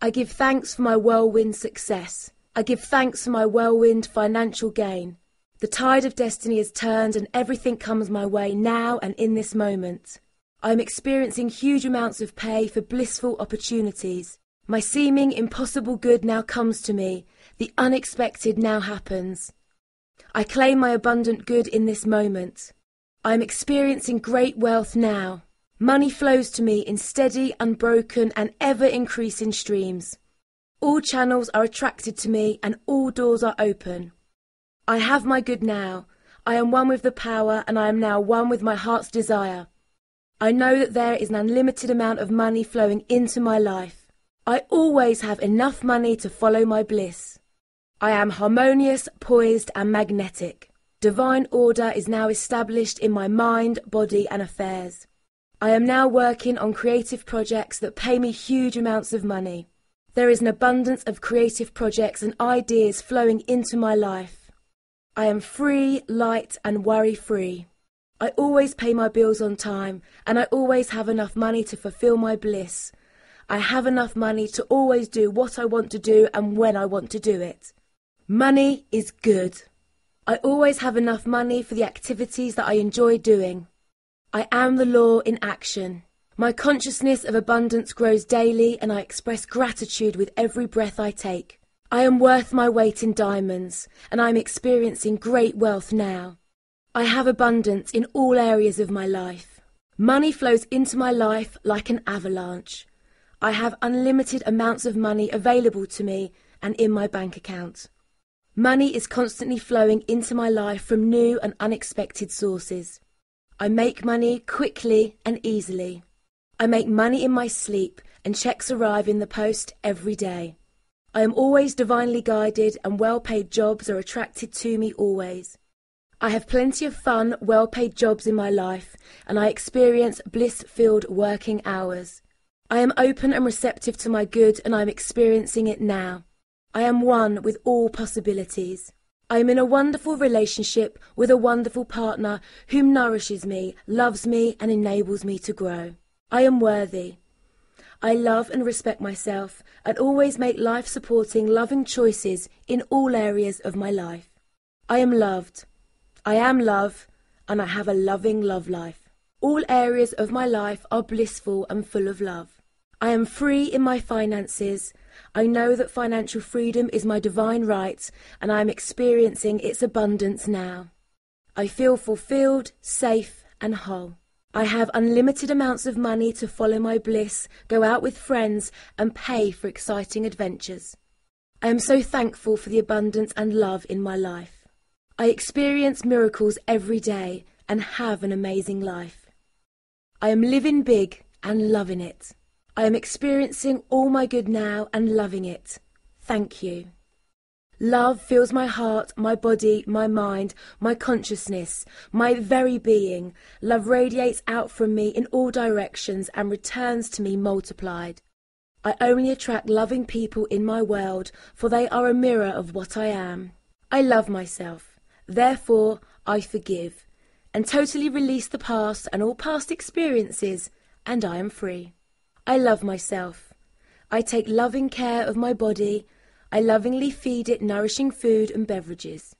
I give thanks for my whirlwind success. I give thanks for my whirlwind financial gain. The tide of destiny has turned and everything comes my way now and in this moment. I am experiencing huge amounts of pay for blissful opportunities. My seeming impossible good now comes to me. The unexpected now happens. I claim my abundant good in this moment. I am experiencing great wealth now. Money flows to me in steady, unbroken, and ever increasing streams. All channels are attracted to me and all doors are open. I have my good now. I am one with the power and I am now one with my heart's desire. I know that there is an unlimited amount of money flowing into my life. I always have enough money to follow my bliss. I am harmonious, poised, and magnetic. Divine order is now established in my mind, body, and affairs. I am now working on creative projects that pay me huge amounts of money. There is an abundance of creative projects and ideas flowing into my life. I am free, light, and worry free. I always pay my bills on time, and I always have enough money to fulfill my bliss. I have enough money to always do what I want to do and when I want to do it. Money is good. I always have enough money for the activities that I enjoy doing. I am the law in action. My consciousness of abundance grows daily and I express gratitude with every breath I take. I am worth my weight in diamonds and I am experiencing great wealth now. I have abundance in all areas of my life. Money flows into my life like an avalanche. I have unlimited amounts of money available to me and in my bank account. Money is constantly flowing into my life from new and unexpected sources. I make money quickly and easily. I make money in my sleep and checks arrive in the post every day. I am always divinely guided and well paid jobs are attracted to me always. I have plenty of fun, well paid jobs in my life and I experience bliss filled working hours. I am open and receptive to my good and I am experiencing it now. I am one with all possibilities. I am in a wonderful relationship with a wonderful partner whom nourishes me, loves me, and enables me to grow. I am worthy. I love and respect myself and always make life supporting, loving choices in all areas of my life. I am loved. I am love, and I have a loving love life. All areas of my life are blissful and full of love. I am free in my finances I know that financial freedom is my divine right, and I am experiencing its abundance now. I feel fulfilled, safe, and whole. I have unlimited amounts of money to follow my bliss, go out with friends, and pay for exciting adventures. I am so thankful for the abundance and love in my life. I experience miracles every day and have an amazing life. I am living big and loving it. I am experiencing all my good now and loving it. Thank you. Love fills my heart, my body, my mind, my consciousness, my very being. Love radiates out from me in all directions and returns to me multiplied. I only attract loving people in my world, for they are a mirror of what I am. I love myself. Therefore, I forgive and totally release the past and all past experiences, and I am free. I love myself. I take loving care of my body. I lovingly feed it nourishing food and beverages.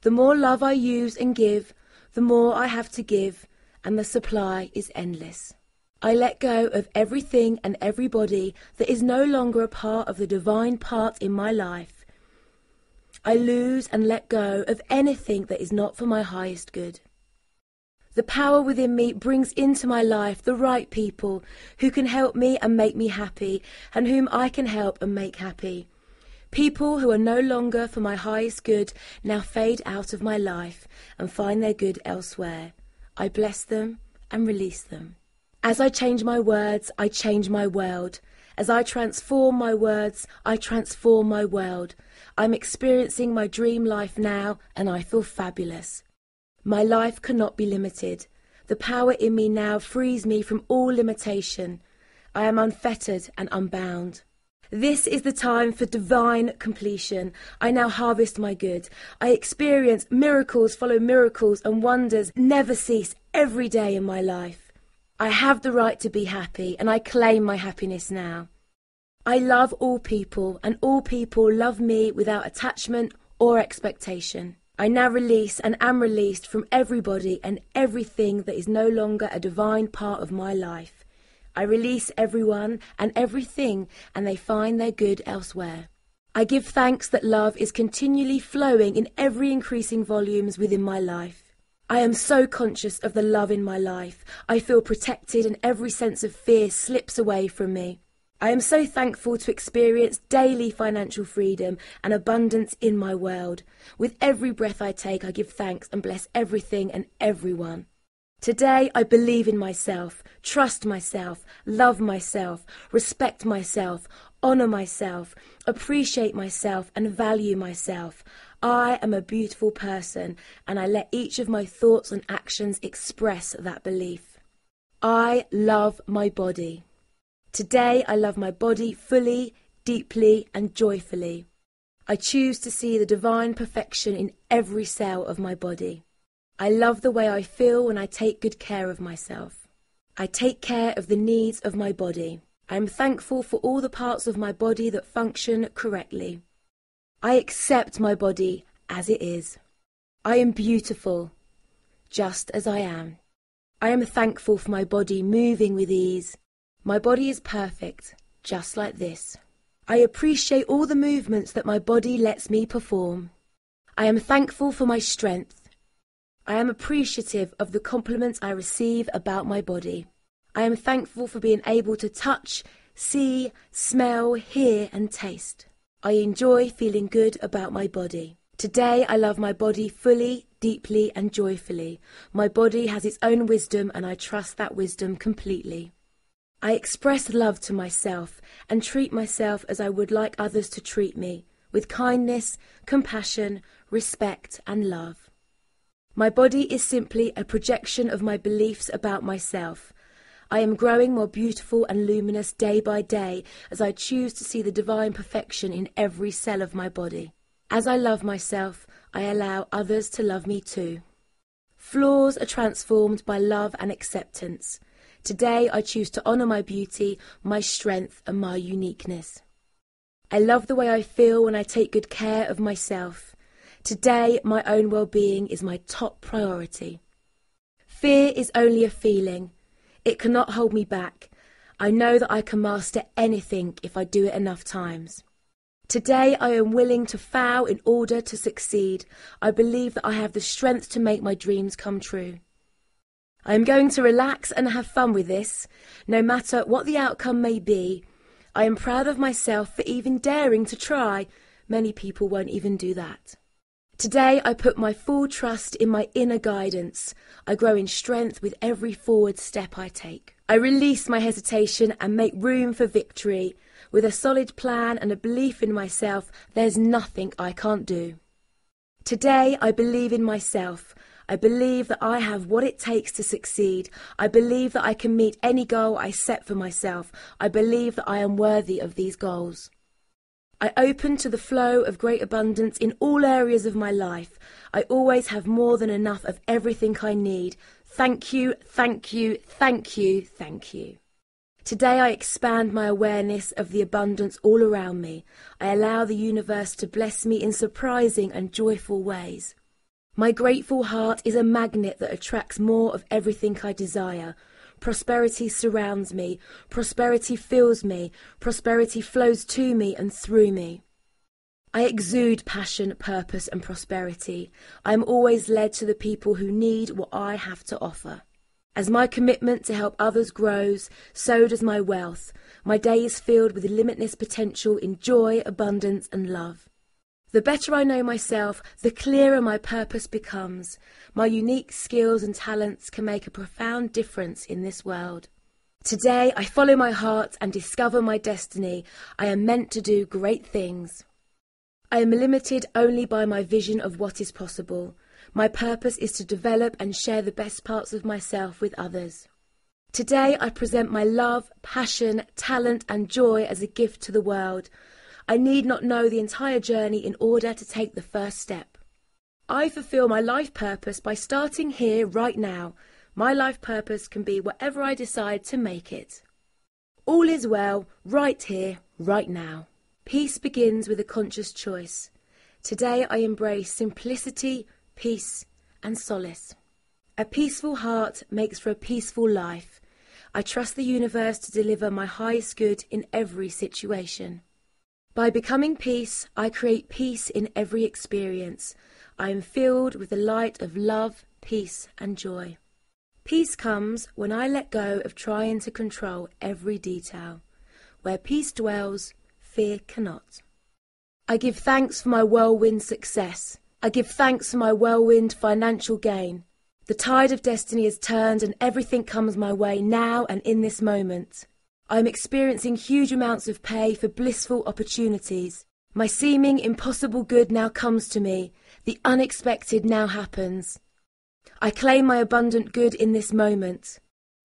The more love I use and give, the more I have to give, and the supply is endless. I let go of everything and everybody that is no longer a part of the divine part in my life. I lose and let go of anything that is not for my highest good. The power within me brings into my life the right people who can help me and make me happy, and whom I can help and make happy. People who are no longer for my highest good now fade out of my life and find their good elsewhere. I bless them and release them. As I change my words, I change my world. As I transform my words, I transform my world. I'm experiencing my dream life now and I feel fabulous. My life cannot be limited. The power in me now frees me from all limitation. I am unfettered and unbound. This is the time for divine completion. I now harvest my good. I experience miracles follow miracles and wonders never cease every day in my life. I have the right to be happy and I claim my happiness now. I love all people, and all people love me without attachment or expectation. I now release and am released from everybody and everything that is no longer a divine part of my life. I release everyone and everything, and they find their good elsewhere. I give thanks that love is continually flowing in every increasing volumes within my life. I am so conscious of the love in my life. I feel protected and every sense of fear slips away from me. I am so thankful to experience daily financial freedom and abundance in my world. With every breath I take, I give thanks and bless everything and everyone. Today, I believe in myself, trust myself, love myself, respect myself, honour myself, appreciate myself, and value myself. I am a beautiful person, and I let each of my thoughts and actions express that belief. I love my body. Today, I love my body fully, deeply, and joyfully. I choose to see the divine perfection in every cell of my body. I love the way I feel when I take good care of myself. I take care of the needs of my body. I am thankful for all the parts of my body that function correctly. I accept my body as it is. I am beautiful, just as I am. I am thankful for my body moving with ease. My body is perfect, just like this. I appreciate all the movements that my body lets me perform. I am thankful for my strength. I am appreciative of the compliments I receive about my body. I am thankful for being able to touch, see, smell, hear, and taste. I enjoy feeling good about my body. Today I love my body fully, deeply, and joyfully. My body has its own wisdom, and I trust that wisdom completely. I express love to myself and treat myself as I would like others to treat me, with kindness, compassion, respect, and love. My body is simply a projection of my beliefs about myself. I am growing more beautiful and luminous day by day as I choose to see the divine perfection in every cell of my body. As I love myself, I allow others to love me too. Flaws are transformed by love and acceptance. Today I choose to honour my beauty, my strength, and my uniqueness. I love the way I feel when I take good care of myself. Today, my own well being is my top priority. Fear is only a feeling, it cannot hold me back. I know that I can master anything if I do it enough times. Today I am willing to fail in order to succeed. I believe that I have the strength to make my dreams come true. I am going to relax and have fun with this, no matter what the outcome may be. I am proud of myself for even daring to try. Many people won't even do that. Today I put my full trust in my inner guidance. I grow in strength with every forward step I take. I release my hesitation and make room for victory. With a solid plan and a belief in myself, there's nothing I can't do. Today I believe in myself. I believe that I have what it takes to succeed. I believe that I can meet any goal I set for myself. I believe that I am worthy of these goals. I open to the flow of great abundance in all areas of my life. I always have more than enough of everything I need. Thank you, thank you, thank you, thank you. Today I expand my awareness of the abundance all around me. I allow the universe to bless me in surprising and joyful ways. My grateful heart is a magnet that attracts more of everything I desire. Prosperity surrounds me. Prosperity fills me. Prosperity flows to me and through me. I exude passion, purpose, and prosperity. I am always led to the people who need what I have to offer. As my commitment to help others grows, so does my wealth. My day is filled with limitless potential in joy, abundance, and love. The better I know myself, the clearer my purpose becomes. My unique skills and talents can make a profound difference in this world. Today, I follow my heart and discover my destiny. I am meant to do great things. I am limited only by my vision of what is possible. My purpose is to develop and share the best parts of myself with others. Today, I present my love, passion, talent, and joy as a gift to the world. I need not know the entire journey in order to take the first step. I fulfill my life purpose by starting here right now. My life purpose can be whatever I decide to make it. All is well, right here, right now. Peace begins with a conscious choice. Today I embrace simplicity, peace, and solace. A peaceful heart makes for a peaceful life. I trust the universe to deliver my highest good in every situation. By becoming peace, I create peace in every experience. I am filled with the light of love, peace, and joy. Peace comes when I let go of trying to control every detail. Where peace dwells, fear cannot. I give thanks for my whirlwind success. I give thanks for my whirlwind financial gain. The tide of destiny has turned and everything comes my way now and in this moment. I am experiencing huge amounts of pay for blissful opportunities. My seeming impossible good now comes to me. The unexpected now happens. I claim my abundant good in this moment.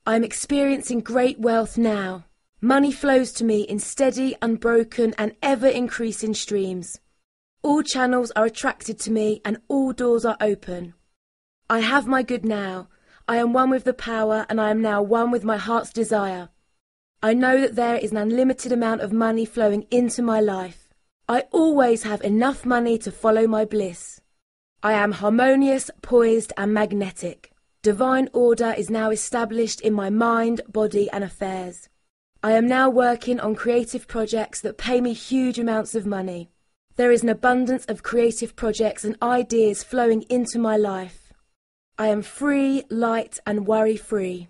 I am experiencing great wealth now. Money flows to me in steady, unbroken, and ever increasing streams. All channels are attracted to me and all doors are open. I have my good now. I am one with the power and I am now one with my heart's desire. I know that there is an unlimited amount of money flowing into my life. I always have enough money to follow my bliss. I am harmonious, poised, and magnetic. Divine order is now established in my mind, body, and affairs. I am now working on creative projects that pay me huge amounts of money. There is an abundance of creative projects and ideas flowing into my life. I am free, light, and worry free.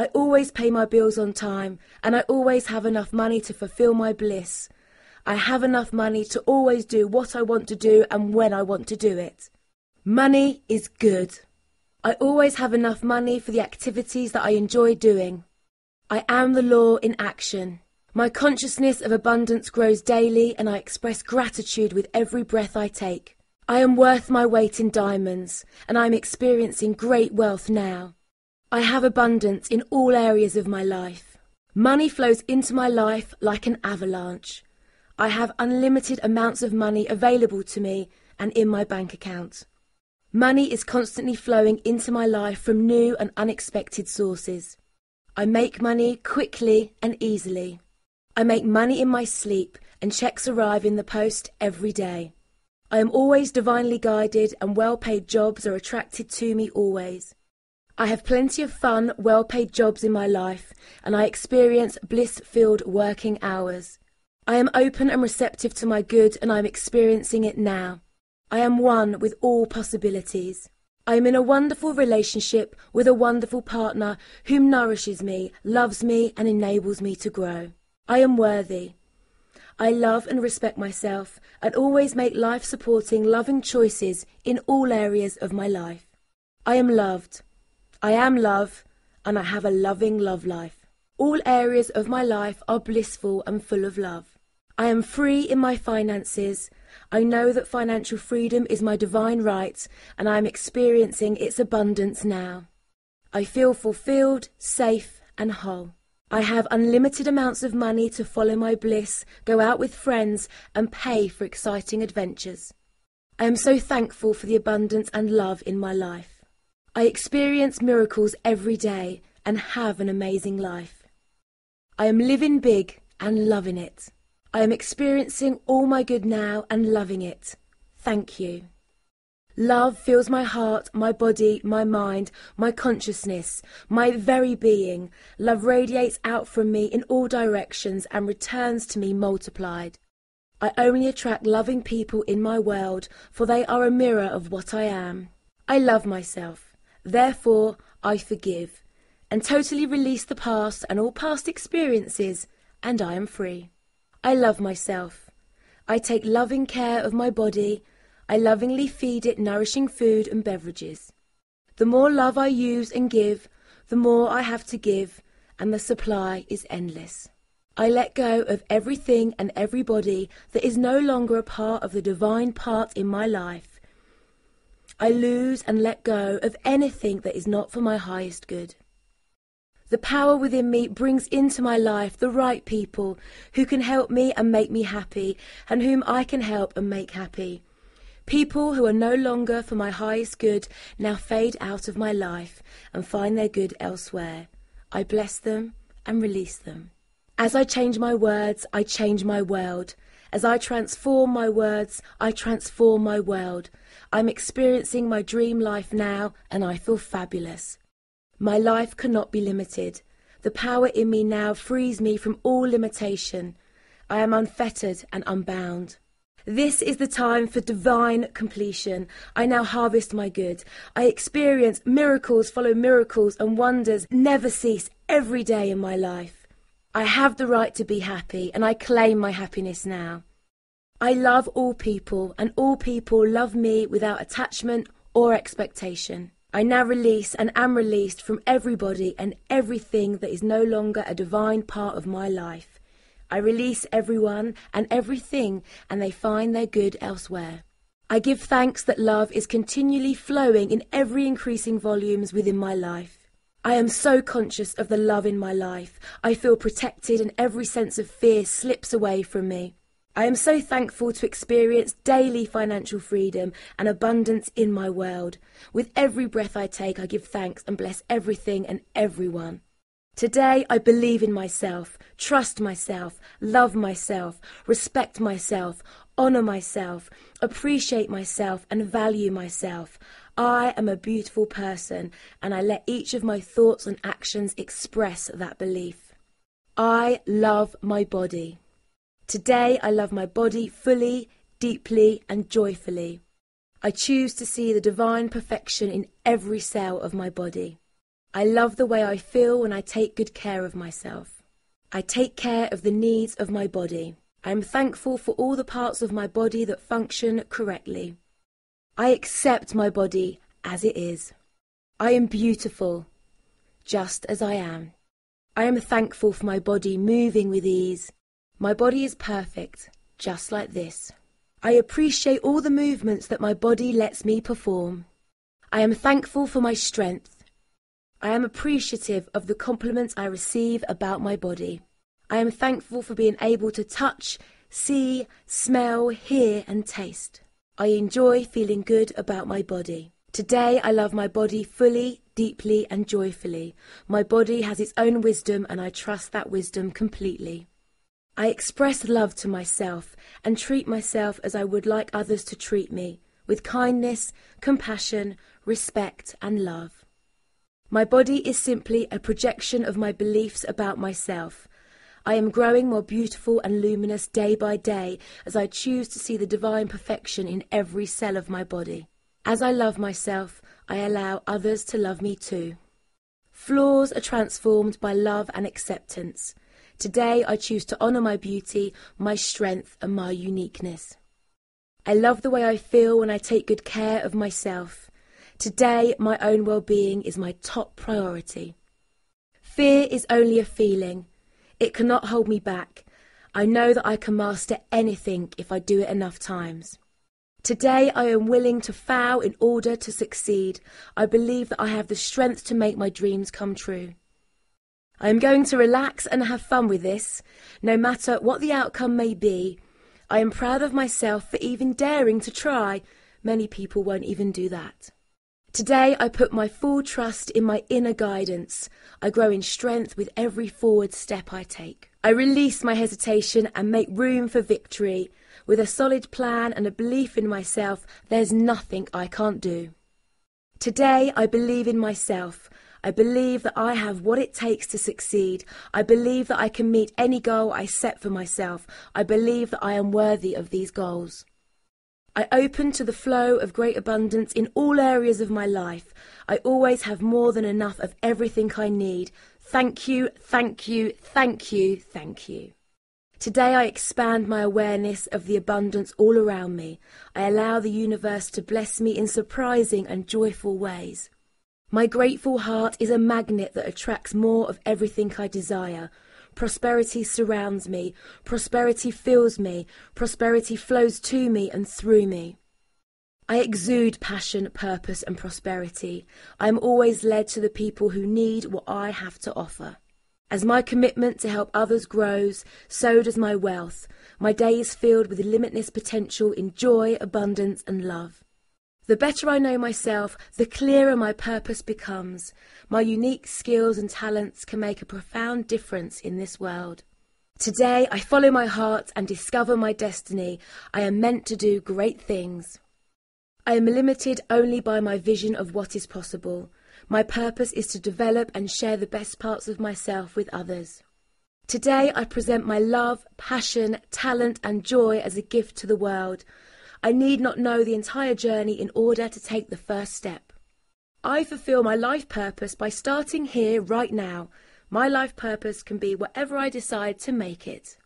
I always pay my bills on time, and I always have enough money to fulfill my bliss. I have enough money to always do what I want to do and when I want to do it. Money is good. I always have enough money for the activities that I enjoy doing. I am the law in action. My consciousness of abundance grows daily and I express gratitude with every breath I take. I am worth my weight in diamonds and I am experiencing great wealth now. I have abundance in all areas of my life. Money flows into my life like an avalanche. I have unlimited amounts of money available to me and in my bank account. Money is constantly flowing into my life from new and unexpected sources. I make money quickly and easily. I make money in my sleep and checks arrive in the post every day. I am always divinely guided and well paid jobs are attracted to me always. I have plenty of fun, well paid jobs in my life and I experience bliss filled working hours. I am open and receptive to my good and I am experiencing it now. I am one with all possibilities. I am in a wonderful relationship with a wonderful partner who nourishes me, loves me, and enables me to grow. I am worthy. I love and respect myself and always make life supporting, loving choices in all areas of my life. I am loved. I am love, and I have a loving love life. All areas of my life are blissful and full of love. I am free in my finances I know that financial freedom is my divine right, and I am experiencing its abundance now. I feel fulfilled, safe, and whole. I have unlimited amounts of money to follow my bliss, go out with friends, and pay for exciting adventures. I am so thankful for the abundance and love in my life. I experience miracles every day and have an amazing life. I am living big and loving it. I am experiencing all my good now and loving it. Thank you. Love fills my heart, my body, my mind, my consciousness, my very being. Love radiates out from me in all directions and returns to me multiplied. I only attract loving people in my world, for they are a mirror of what I am. I love myself. Therefore, I forgive and totally release the past and all past experiences, and I am free. I love myself. I take loving care of my body. I lovingly feed it nourishing food and beverages. The more love I use and give, the more I have to give, and the supply is endless. I let go of everything and everybody that is no longer a part of the divine part in my life. I lose and let go of anything that is not for my highest good. The power within me brings into my life the right people who can help me and make me happy, and whom I can help and make happy. People who are no longer for my highest good now fade out of my life and find their good elsewhere. I bless them and release them. As I change my words, I change my world. As I transform my words, I transform my world. I'm experiencing my dream life now, and I feel fabulous. My life cannot be limited. The power in me now frees me from all limitation. I am unfettered and unbound. This is the time for divine completion. I now harvest my good. I experience miracles follow miracles and wonders never cease every day in my life. I have the right to be happy, and I claim my happiness now. I love all people, and all people love me without attachment or expectation. I now release and am released from everybody and everything that is no longer a divine part of my life. I release everyone and everything, and they find their good elsewhere. I give thanks that love is continually flowing in every increasing volumes within my life. I am so conscious of the love in my life. I feel protected and every sense of fear slips away from me. I am so thankful to experience daily financial freedom and abundance in my world. With every breath I take, I give thanks and bless everything and everyone. Today, I believe in myself, trust myself, love myself, respect myself, honour myself, appreciate myself, and value myself. I am a beautiful person, and I let each of my thoughts and actions express that belief. I love my body. Today, I love my body fully, deeply, and joyfully. I choose to see the divine perfection in every cell of my body. I love the way I feel when I take good care of myself. I take care of the needs of my body. I am thankful for all the parts of my body that function correctly. I accept my body as it is. I am beautiful, just as I am. I am thankful for my body moving with ease. My body is perfect, just like this. I appreciate all the movements that my body lets me perform. I am thankful for my strength. I am appreciative of the compliments I receive about my body. I am thankful for being able to touch, see, smell, hear, and taste. I enjoy feeling good about my body. Today I love my body fully, deeply, and joyfully. My body has its own wisdom, and I trust that wisdom completely. I express love to myself and treat myself as I would like others to treat me, with kindness, compassion, respect, and love. My body is simply a projection of my beliefs about myself, I am growing more beautiful and luminous day by day as I choose to see the divine perfection in every cell of my body. As I love myself, I allow others to love me too. Flaws are transformed by love and acceptance. Today I choose to honour my beauty, my strength, and my uniqueness. I love the way I feel when I take good care of myself. Today, my own well being is my top priority. Fear is only a feeling. It cannot hold me back. I know that I can master anything if I do it enough times. Today I am willing to fail in order to succeed. I believe that I have the strength to make my dreams come true. I am going to relax and have fun with this, no matter what the outcome may be. I am proud of myself for even daring to try. Many people won't even do that. Today I put my full trust in my inner guidance. I grow in strength with every forward step I take. I release my hesitation and make room for victory. With a solid plan and a belief in myself, there's nothing I can't do. Today I believe in myself. I believe that I have what it takes to succeed. I believe that I can meet any goal I set for myself. I believe that I am worthy of these goals. I open to the flow of great abundance in all areas of my life. I always have more than enough of everything I need. Thank you, thank you, thank you, thank you. Today I expand my awareness of the abundance all around me. I allow the universe to bless me in surprising and joyful ways. My grateful heart is a magnet that attracts more of everything I desire. Prosperity surrounds me. Prosperity fills me. Prosperity flows to me and through me. I exude passion, purpose, and prosperity. I am always led to the people who need what I have to offer. As my commitment to help others grows, so does my wealth. My day is filled with limitless potential in joy, abundance, and love. The better I know myself, the clearer my purpose becomes. My unique skills and talents can make a profound difference in this world. Today I follow my heart and discover my destiny. I am meant to do great things. I am limited only by my vision of what is possible. My purpose is to develop and share the best parts of myself with others. Today I present my love, passion, talent, and joy as a gift to the world. I need not know the entire journey in order to take the first step. I fulfill my life purpose by starting here right now. My life purpose can be whatever I decide to make it.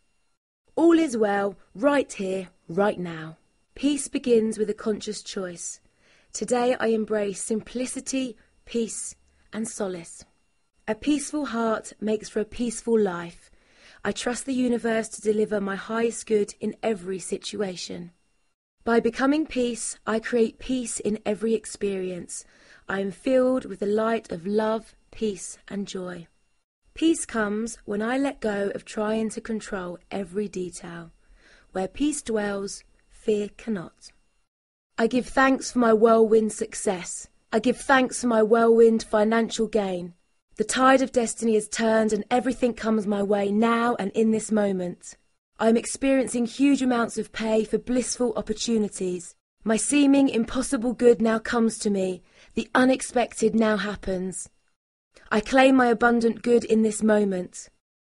All is well, right here, right now. Peace begins with a conscious choice. Today I embrace simplicity, peace, and solace. A peaceful heart makes for a peaceful life. I trust the universe to deliver my highest good in every situation. By becoming peace, I create peace in every experience. I am filled with the light of love, peace, and joy. Peace comes when I let go of trying to control every detail. Where peace dwells, fear cannot. I give thanks for my whirlwind success. I give thanks for my whirlwind financial gain. The tide of destiny has turned and everything comes my way now and in this moment. I am experiencing huge amounts of pay for blissful opportunities. My seeming impossible good now comes to me. The unexpected now happens. I claim my abundant good in this moment.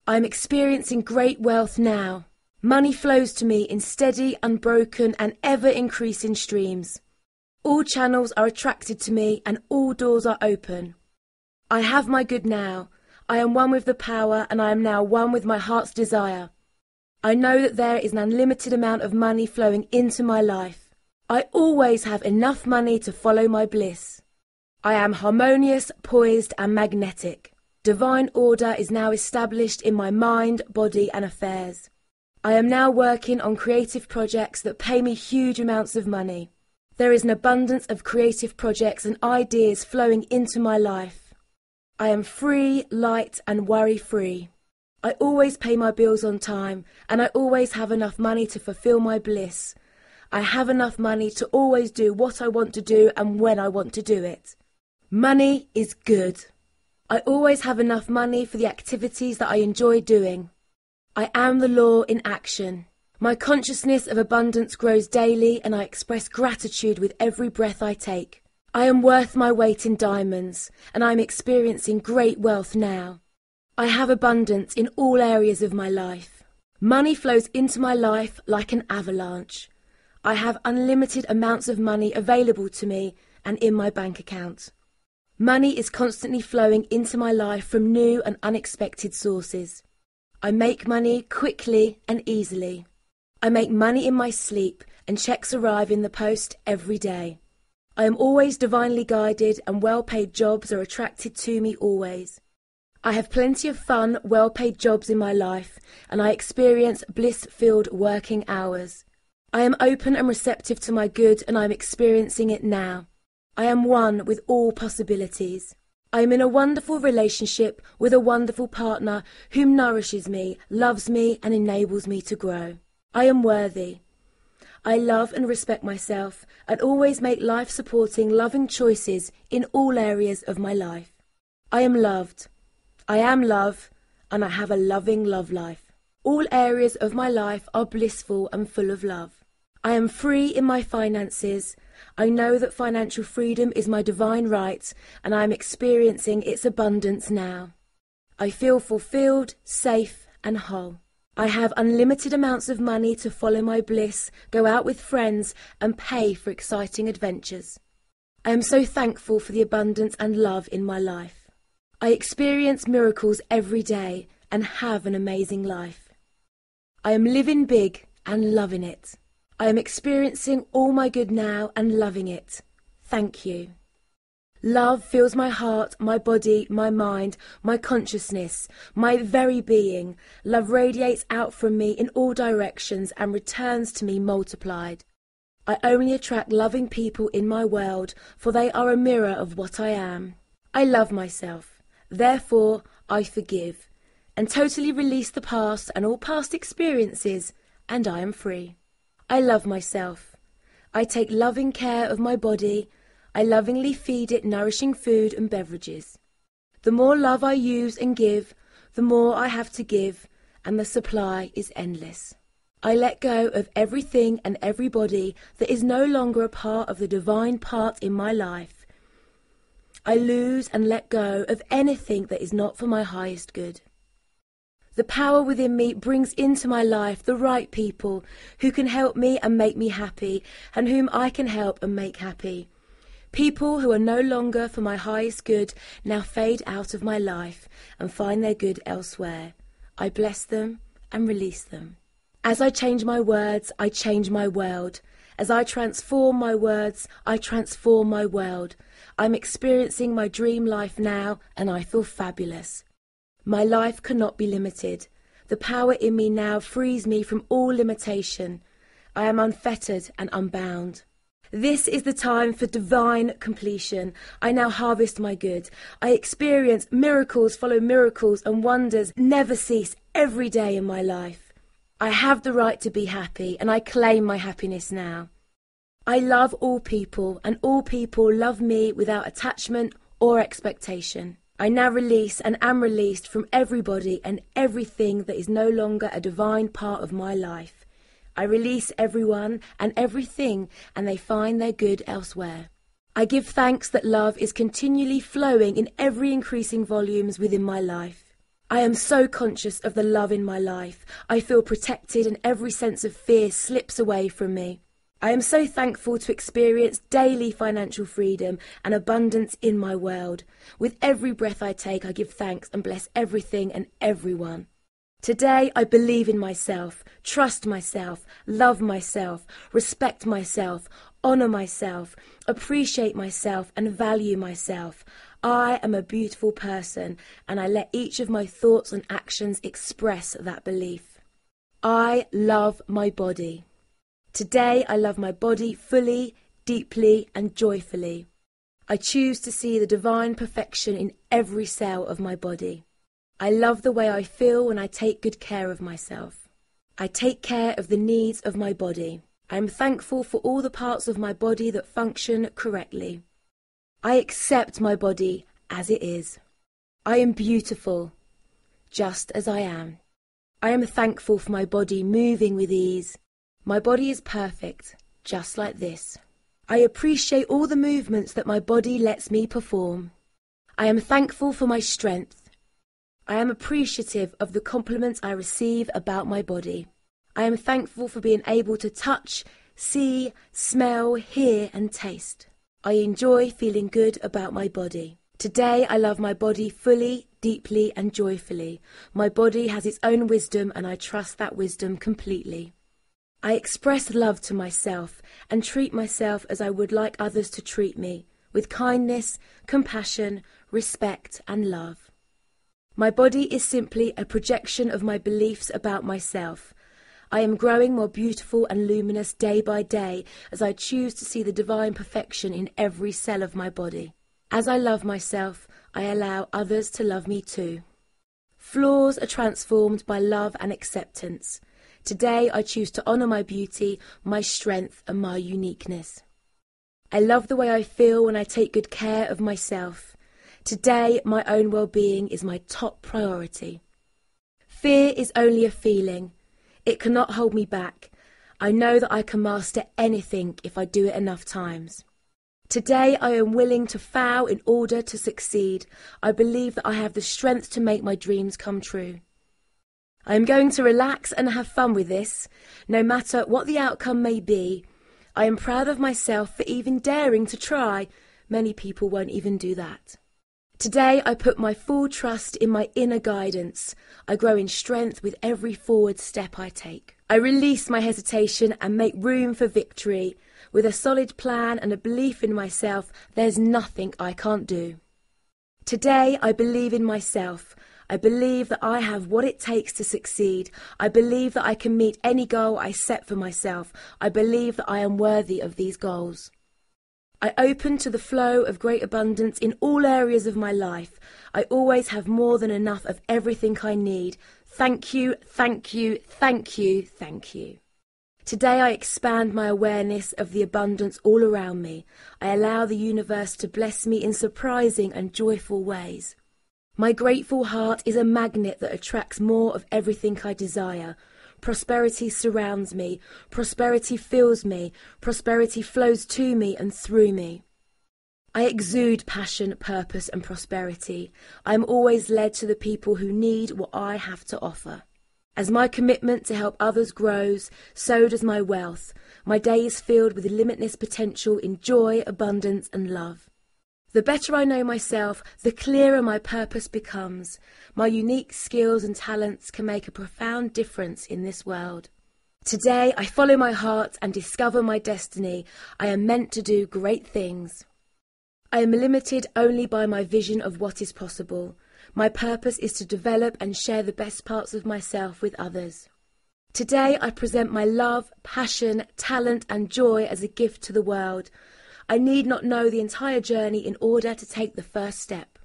I am experiencing great wealth now. Money flows to me in steady, unbroken, and ever increasing streams. All channels are attracted to me and all doors are open. I have my good now. I am one with the power and I am now one with my heart's desire. I know that there is an unlimited amount of money flowing into my life. I always have enough money to follow my bliss. I am harmonious, poised, and magnetic. Divine order is now established in my mind, body, and affairs. I am now working on creative projects that pay me huge amounts of money. There is an abundance of creative projects and ideas flowing into my life. I am free, light, and worry free. I always pay my bills on time, and I always have enough money to fulfill my bliss. I have enough money to always do what I want to do and when I want to do it. Money is good. I always have enough money for the activities that I enjoy doing. I am the law in action. My consciousness of abundance grows daily and I express gratitude with every breath I take. I am worth my weight in diamonds and I am experiencing great wealth now. I have abundance in all areas of my life. Money flows into my life like an avalanche. I have unlimited amounts of money available to me and in my bank account. Money is constantly flowing into my life from new and unexpected sources. I make money quickly and easily. I make money in my sleep and checks arrive in the post every day. I am always divinely guided and well paid jobs are attracted to me always. I have plenty of fun, well paid jobs in my life and I experience bliss filled working hours. I am open and receptive to my good and I am experiencing it now. I am one with all possibilities. I am in a wonderful relationship with a wonderful partner who nourishes me, loves me, and enables me to grow. I am worthy. I love and respect myself and always make life supporting, loving choices in all areas of my life. I am loved. I am love, and I have a loving love life. All areas of my life are blissful and full of love. I am free in my finances I know that financial freedom is my divine right, and I am experiencing its abundance now. I feel fulfilled, safe, and whole. I have unlimited amounts of money to follow my bliss, go out with friends, and pay for exciting adventures. I am so thankful for the abundance and love in my life. I experience miracles every day and have an amazing life. I am living big and loving it. I am experiencing all my good now and loving it. Thank you. Love fills my heart, my body, my mind, my consciousness, my very being. Love radiates out from me in all directions and returns to me multiplied. I only attract loving people in my world, for they are a mirror of what I am. I love myself. Therefore, I forgive and totally release the past and all past experiences, and I am free. I love myself. I take loving care of my body. I lovingly feed it nourishing food and beverages. The more love I use and give, the more I have to give, and the supply is endless. I let go of everything and everybody that is no longer a part of the divine part in my life. I lose and let go of anything that is not for my highest good. The power within me brings into my life the right people who can help me and make me happy, and whom I can help and make happy. People who are no longer for my highest good now fade out of my life and find their good elsewhere. I bless them and release them. As I change my words, I change my world. As I transform my words, I transform my world. I'm experiencing my dream life now and I feel fabulous. My life cannot be limited. The power in me now frees me from all limitation. I am unfettered and unbound. This is the time for divine completion. I now harvest my good. I experience miracles follow miracles and wonders never cease every day in my life. I have the right to be happy and I claim my happiness now. I love all people and all people love me without attachment or expectation. I now release and am released from everybody and everything that is no longer a divine part of my life. I release everyone and everything, and they find their good elsewhere. I give thanks that love is continually flowing in every increasing volumes within my life. I am so conscious of the love in my life. I feel protected, and every sense of fear slips away from me. I am so thankful to experience daily financial freedom and abundance in my world. With every breath I take, I give thanks and bless everything and everyone. Today I believe in myself, trust myself, love myself, respect myself, honor myself, appreciate myself, and value myself. I am a beautiful person, and I let each of my thoughts and actions express that belief. I love my body. Today I love my body fully, deeply, and joyfully. I choose to see the divine perfection in every cell of my body. I love the way I feel when I take good care of myself. I take care of the needs of my body. I am thankful for all the parts of my body that function correctly. I accept my body as it is. I am beautiful, just as I am. I am thankful for my body moving with ease. My body is perfect, just like this. I appreciate all the movements that my body lets me perform. I am thankful for my strength. I am appreciative of the compliments I receive about my body. I am thankful for being able to touch, see, smell, hear, and taste. I enjoy feeling good about my body. Today I love my body fully, deeply, and joyfully. My body has its own wisdom, and I trust that wisdom completely. I express love to myself and treat myself as I would like others to treat me, with kindness, compassion, respect, and love. My body is simply a projection of my beliefs about myself. I am growing more beautiful and luminous day by day as I choose to see the divine perfection in every cell of my body. As I love myself, I allow others to love me too. Flaws are transformed by love and acceptance. Today I choose to honour my beauty, my strength, and my uniqueness. I love the way I feel when I take good care of myself. Today, my own well being is my top priority. Fear is only a feeling, it cannot hold me back. I know that I can master anything if I do it enough times. Today I am willing to fail in order to succeed. I believe that I have the strength to make my dreams come true. I am going to relax and have fun with this, no matter what the outcome may be. I am proud of myself for even daring to try. Many people won't even do that. Today I put my full trust in my inner guidance. I grow in strength with every forward step I take. I release my hesitation and make room for victory. With a solid plan and a belief in myself, there's nothing I can't do. Today I believe in myself. I believe that I have what it takes to succeed. I believe that I can meet any goal I set for myself. I believe that I am worthy of these goals. I open to the flow of great abundance in all areas of my life. I always have more than enough of everything I need. Thank you, thank you, thank you, thank you. Today I expand my awareness of the abundance all around me. I allow the universe to bless me in surprising and joyful ways. My grateful heart is a magnet that attracts more of everything I desire. Prosperity surrounds me, prosperity fills me, prosperity flows to me and through me. I exude passion, purpose, and prosperity. I am always led to the people who need what I have to offer. As my commitment to help others grows, so does my wealth. My day is filled with limitless potential in joy, abundance, and love. The better I know myself, the clearer my purpose becomes. My unique skills and talents can make a profound difference in this world. Today, I follow my heart and discover my destiny. I am meant to do great things. I am limited only by my vision of what is possible. My purpose is to develop and share the best parts of myself with others. Today I present my love, passion, talent, and joy as a gift to the world. I need not know the entire journey in order to take the first step.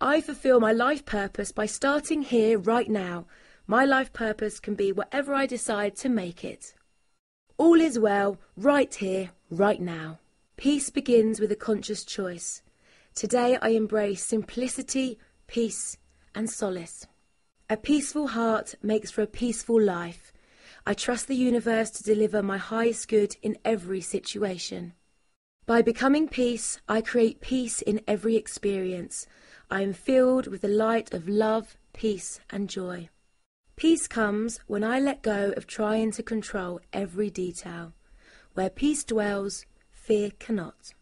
I fulfill my life purpose by starting here right now. My life purpose can be whatever I decide to make it. All is well, right here, right now. Peace begins with a conscious choice. Today I embrace simplicity, peace, and solace. A peaceful heart makes for a peaceful life. I trust the universe to deliver my highest good in every situation. By becoming peace, I create peace in every experience. I am filled with the light of love, peace, and joy. Peace comes when I let go of trying to control every detail. Where peace dwells, fear cannot.